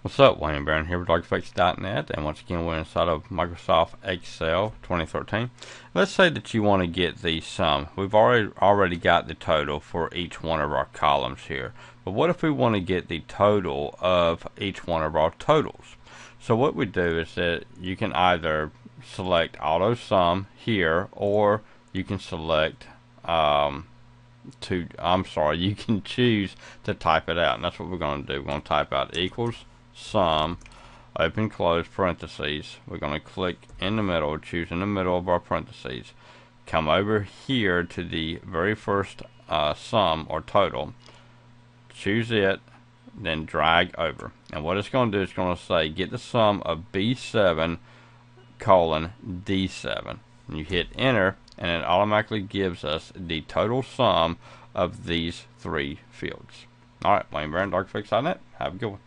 What's up, Wayne Barron here with DarkEffects.net, and once again we're inside of Microsoft Excel 2013. Let's say that you want to get the sum. We've already already got the total for each one of our columns here. But what if we want to get the total of each one of our totals? So what we do is that you can either select auto sum here, or you can select um, to I'm sorry, you can choose to type it out, and that's what we're going to do. We're going to type out equals sum, open close parentheses. We're going to click in the middle, choose in the middle of our parentheses. Come over here to the very first uh, sum or total. Choose it, then drag over. And what it's going to do is going to say get the sum of B7 colon D7. And you hit enter and it automatically gives us the total sum of these three fields. Alright, Wayne Barron, DarkEffects.net. Have a good one.